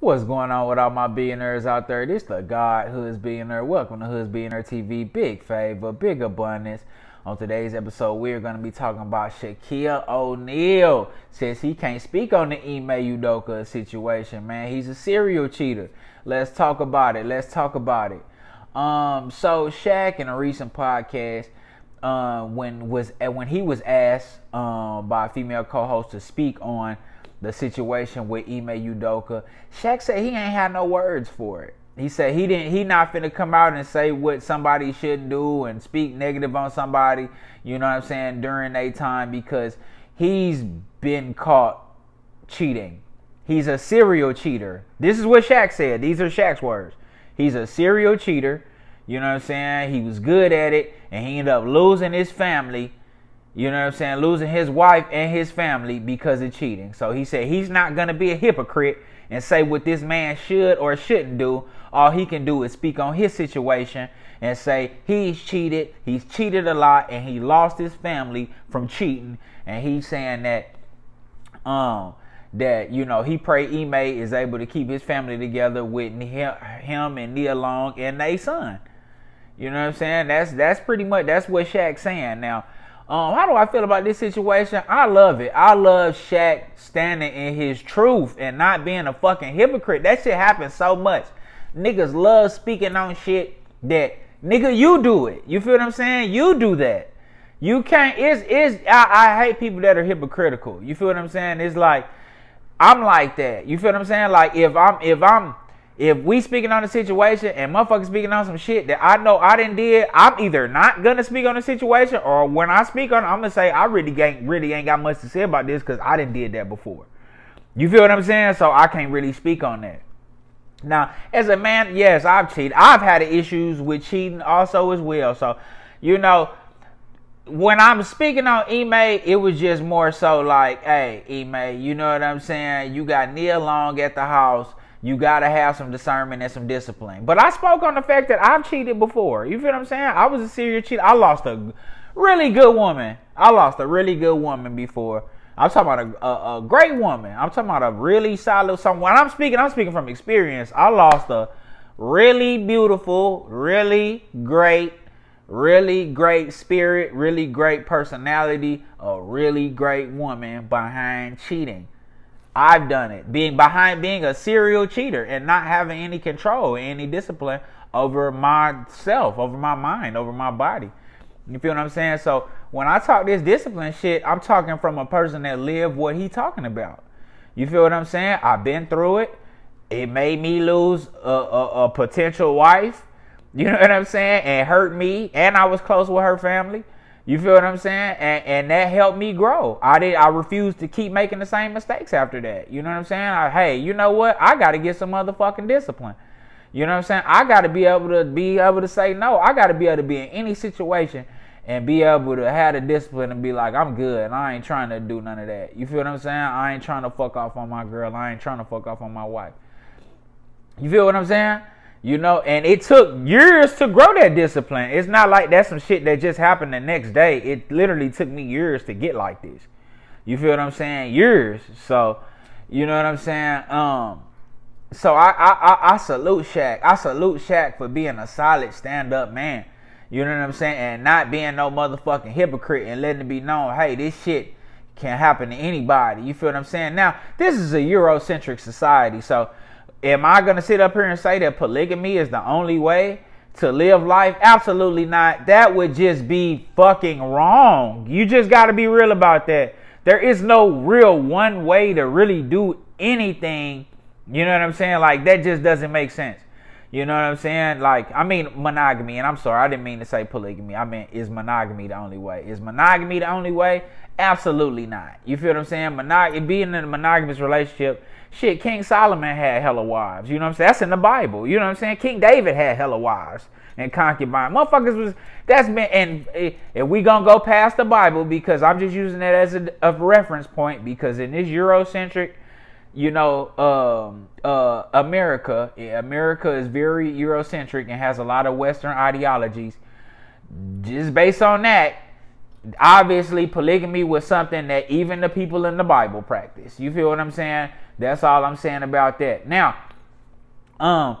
What's going on with all my billionaires out there? This the God Hoodz Billionaire. Welcome to Hoodz Billionaire TV. Big favor, big abundance. On today's episode, we're going to be talking about Shaquille O'Neal. Says he can't speak on the Ime Udoka situation, man. He's a serial cheater. Let's talk about it. Let's talk about it. Um, so Shaq in a recent podcast, uh, when was when he was asked um, by a female co-host to speak on the situation with Ime Udoka, Shaq said he ain't had no words for it. He said he didn't he not finna come out and say what somebody shouldn't do and speak negative on somebody, you know what I'm saying, during a time because he's been caught cheating. He's a serial cheater. This is what Shaq said. These are Shaq's words. He's a serial cheater. You know what I'm saying? He was good at it and he ended up losing his family you know what I'm saying? Losing his wife and his family because of cheating. So he said he's not going to be a hypocrite and say what this man should or shouldn't do. All he can do is speak on his situation and say he's cheated, he's cheated a lot, and he lost his family from cheating. And he's saying that um that you know he pray Ime is able to keep his family together with him and Nia Long and their son. You know what I'm saying? That's that's pretty much that's what Shaq's saying. Now um, how do I feel about this situation? I love it. I love Shaq standing in his truth and not being a fucking hypocrite. That shit happens so much. Niggas love speaking on shit that nigga you do it. You feel what I'm saying? You do that. You can't. It's it's. I, I hate people that are hypocritical. You feel what I'm saying? It's like I'm like that. You feel what I'm saying? Like if I'm if I'm if we speaking on the situation and motherfuckers speaking on some shit that I know I didn't did, I'm either not gonna speak on the situation or when I speak on it, I'm gonna say I really ain't really ain't got much to say about this because I didn't did that before. You feel what I'm saying? So I can't really speak on that. Now, as a man, yes, I've cheated. I've had issues with cheating also as well. So, you know, when I'm speaking on Ime, it was just more so like, hey, Ime, you know what I'm saying? You got Nia Long at the house you gotta have some discernment and some discipline. But I spoke on the fact that I've cheated before. You feel what I'm saying? I was a serial cheater. I lost a really good woman. I lost a really good woman before. I'm talking about a, a, a great woman. I'm talking about a really solid someone. I'm speaking, I'm speaking from experience. I lost a really beautiful, really great, really great spirit, really great personality, a really great woman behind cheating. I've done it. Being behind being a serial cheater and not having any control, any discipline over myself, over my mind, over my body. You feel what I'm saying? So when I talk this discipline shit, I'm talking from a person that lived what he talking about. You feel what I'm saying? I've been through it. It made me lose a, a, a potential wife. You know what I'm saying? And hurt me. And I was close with her family. You feel what I'm saying? And, and that helped me grow. I did. I refused to keep making the same mistakes after that. You know what I'm saying? I, hey, you know what? I got to get some motherfucking discipline. You know what I'm saying? I got to be able to be able to say no. I got to be able to be in any situation and be able to have the discipline and be like, I'm good. And I ain't trying to do none of that. You feel what I'm saying? I ain't trying to fuck off on my girl. I ain't trying to fuck off on my wife. You feel what I'm saying? You know, and it took years to grow that discipline. It's not like that's some shit that just happened the next day. It literally took me years to get like this. You feel what I'm saying? Years. So, you know what I'm saying? Um, so I I I, I salute Shaq. I salute Shaq for being a solid stand up man. You know what I'm saying? And not being no motherfucking hypocrite and letting it be known, hey, this shit can happen to anybody. You feel what I'm saying? Now, this is a Eurocentric society, so Am I going to sit up here and say that polygamy is the only way to live life? Absolutely not. That would just be fucking wrong. You just got to be real about that. There is no real one way to really do anything. You know what I'm saying? Like, that just doesn't make sense. You know what I'm saying? Like, I mean monogamy, and I'm sorry, I didn't mean to say polygamy. I meant is monogamy the only way? Is monogamy the only way? Absolutely not. You feel what I'm saying? Monog- being in a monogamous relationship Shit, King Solomon had hella wives. You know what I'm saying? That's in the Bible. You know what I'm saying? King David had hella wives and concubines. Motherfuckers was that's been and eh, if we gonna go past the Bible because I'm just using that as a, a reference point because in this Eurocentric, you know, um, uh, America, America is very Eurocentric and has a lot of Western ideologies. Just based on that, obviously polygamy was something that even the people in the Bible practice. You feel what I'm saying? That's all I'm saying about that. Now, Um,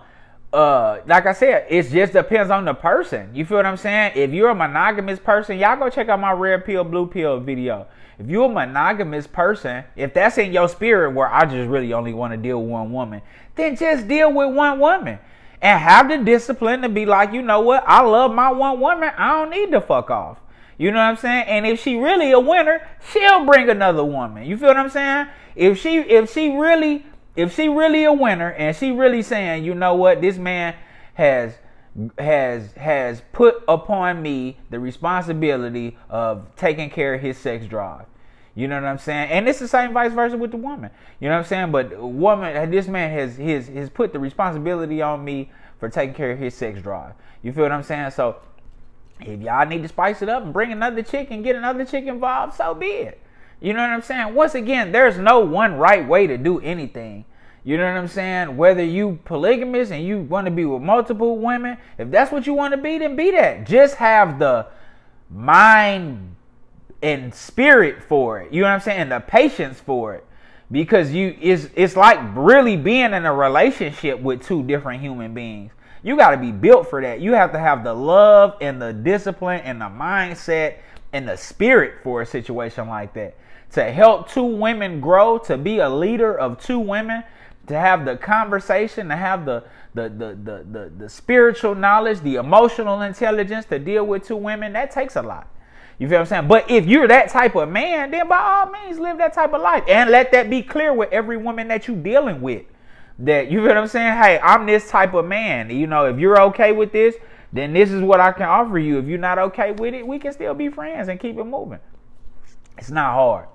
uh, like I said, it just depends on the person. You feel what I'm saying? If you're a monogamous person, y'all go check out my red pill, blue pill video. If you're a monogamous person, if that's in your spirit where I just really only want to deal with one woman, then just deal with one woman. And have the discipline to be like, you know what? I love my one woman. I don't need to fuck off. You know what I'm saying? And if she really a winner, she'll bring another woman. You feel what I'm saying? If she if she really if she really a winner and she really saying, you know what, this man has has has put upon me the responsibility of taking care of his sex drive. You know what I'm saying? And it's the same vice versa with the woman. You know what I'm saying? But woman, this man has his has put the responsibility on me for taking care of his sex drive. You feel what I'm saying? So if y'all need to spice it up and bring another chick and get another chick involved, so be it. You know what I'm saying? Once again, there's no one right way to do anything. You know what I'm saying? Whether you polygamous and you want to be with multiple women, if that's what you want to be, then be that. Just have the mind and spirit for it. You know what I'm saying? And the patience for it. Because you it's it's like really being in a relationship with two different human beings. You got to be built for that. You have to have the love and the discipline and the mindset and the spirit for a situation like that. To help two women grow, to be a leader of two women, to have the conversation, to have the the, the, the, the, the spiritual knowledge, the emotional intelligence to deal with two women, that takes a lot. You feel what I'm saying? But if you're that type of man, then by all means live that type of life. And let that be clear with every woman that you're dealing with that you feel what I'm saying? Hey, I'm this type of man. You know, if you're okay with this, then this is what I can offer you. If you're not okay with it, we can still be friends and keep it moving. It's not hard.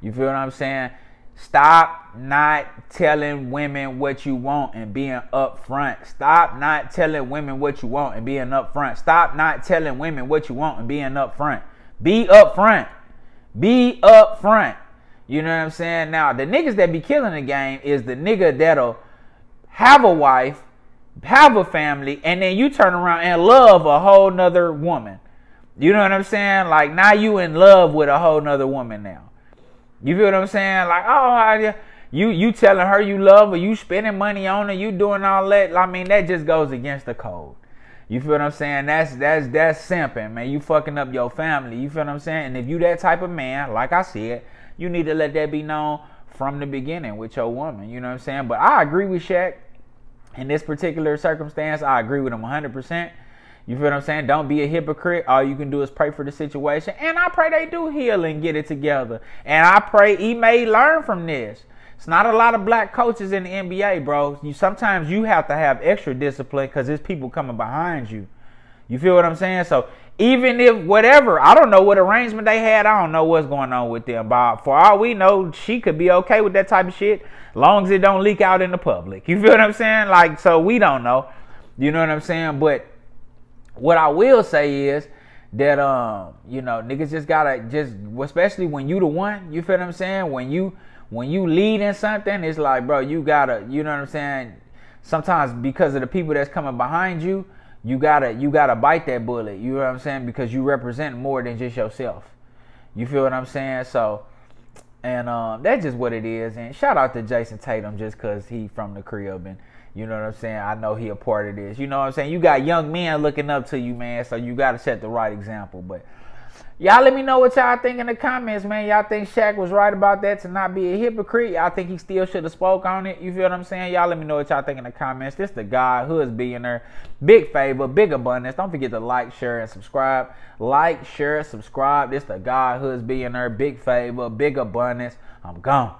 You feel what I'm saying? Stop not telling women what you want and being upfront. Stop not telling women what you want and being upfront. Stop not telling women what you want and being upfront. Be upfront. Be upfront. You know what I'm saying? Now, the niggas that be killing the game is the nigga that'll have a wife, have a family, and then you turn around and love a whole nother woman. You know what I'm saying? Like now you in love with a whole nother woman now. You feel what I'm saying? Like, oh, you you telling her you love her, you spending money on her, you doing all that. I mean, that just goes against the code. You feel what I'm saying? That's that's that's simping, man. You fucking up your family. You feel what I'm saying? And if you that type of man, like I said, you need to let that be known from the beginning with your woman. You know what I'm saying? But I agree with Shaq in this particular circumstance. I agree with him 100%. You feel what I'm saying? Don't be a hypocrite. All you can do is pray for the situation. And I pray they do heal and get it together. And I pray he may learn from this. It's not a lot of black coaches in the NBA, bro. You sometimes you have to have extra discipline because there's people coming behind you. You feel what I'm saying? So even if whatever, I don't know what arrangement they had. I don't know what's going on with them. But for all we know, she could be okay with that type of shit, long as it don't leak out in the public. You feel what I'm saying? Like, so we don't know. You know what I'm saying? But what I will say is that um, you know, niggas just gotta just especially when you the one, you feel what I'm saying? When you when you lead in something, it's like, bro, you gotta, you know what I'm saying? Sometimes because of the people that's coming behind you, you gotta you gotta bite that bullet. You know what I'm saying? Because you represent more than just yourself. You feel what I'm saying? So, and um, that's just what it is. And shout out to Jayson Tatum just cause he from the crib and you know what I'm saying. I know he a part of this. You know what I'm saying. You got young men looking up to you, man. So you gotta set the right example. But Y'all let me know what y'all think in the comments, man. Y'all think Shaq was right about that to not be a hypocrite? Y'all think he still should have spoke on it? You feel what I'm saying? Y'all let me know what y'all think in the comments. This the guy who is billionaire. Big favor, big abundance. Don't forget to like, share, and subscribe. Like, share, subscribe. This the guy who is billionaire. Big favor, big abundance. I'm gone.